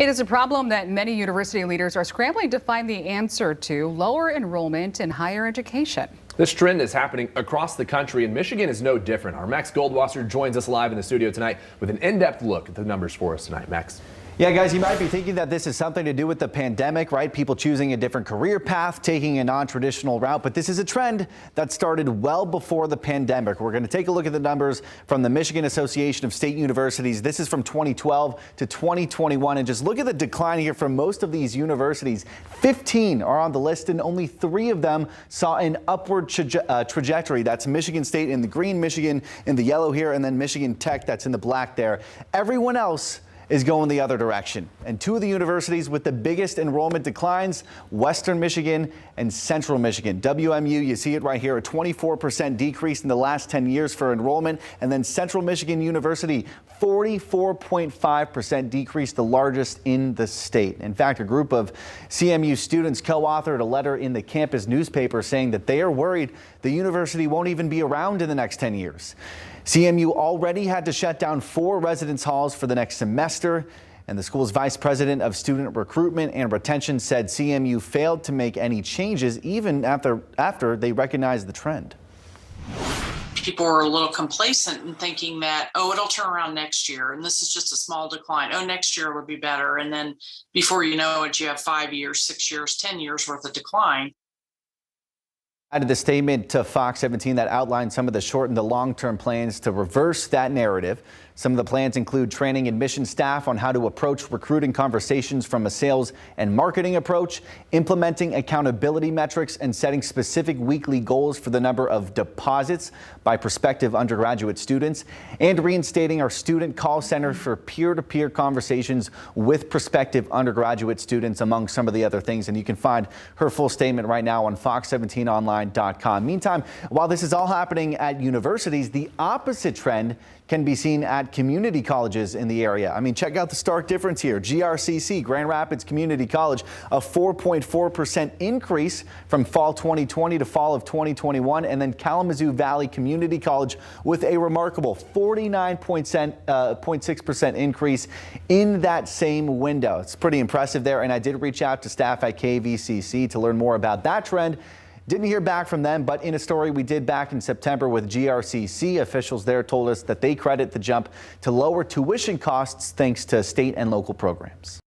It is a problem that many university leaders are scrambling to find the answer to lower enrollment in higher education. This trend is happening across the country, and Michigan is no different. Our Max Goldwasser joins us live in the studio tonight with an in-depth look at the numbers for us tonight. Max. Yeah, guys, you might be thinking that this is something to do with the pandemic, right? People choosing a different career path, taking a non-traditional route. But this is a trend that started well before the pandemic. We're going to take a look at the numbers from the Michigan Association of State Universities. This is from 2012 to 2021. And just look at the decline here from most of these universities. 15 are on the list, and only three of them saw an upward uh, trajectory. That's Michigan State in the green, Michigan in the yellow here, and then Michigan Tech that's in the black there. Everyone else is going the other direction. And two of the universities with the biggest enrollment declines, Western Michigan and Central Michigan. WMU, you see it right here, a 24% decrease in the last 10 years for enrollment. And then Central Michigan University, 44.5% decrease, the largest in the state. In fact, a group of CMU students co-authored a letter in the campus newspaper saying that they are worried the university won't even be around in the next 10 years. CMU already had to shut down four residence halls for the next semester. And the school's vice president of student recruitment and retention said CMU failed to make any changes even after, after they recognized the trend. People were a little complacent in thinking that, oh, it'll turn around next year. And this is just a small decline. Oh, next year will be better. And then before you know it, you have five years, six years, 10 years worth of decline added the statement to Fox 17 that outlined some of the short and the long-term plans to reverse that narrative. Some of the plans include training admission staff on how to approach recruiting conversations from a sales and marketing approach, implementing accountability metrics, and setting specific weekly goals for the number of deposits by prospective undergraduate students, and reinstating our student call center for peer-to-peer -peer conversations with prospective undergraduate students, among some of the other things. And you can find her full statement right now on fox17online.com. Meantime, while this is all happening at universities, the opposite trend can be seen community colleges in the area. I mean, check out the stark difference here. GRCC, Grand Rapids Community College, a 4.4% increase from fall 2020 to fall of 2021. And then Kalamazoo Valley Community College with a remarkable 49.6% uh, increase in that same window. It's pretty impressive there. And I did reach out to staff at KVCC to learn more about that trend didn't hear back from them, but in a story we did back in September with GRCC, officials there told us that they credit the jump to lower tuition costs thanks to state and local programs.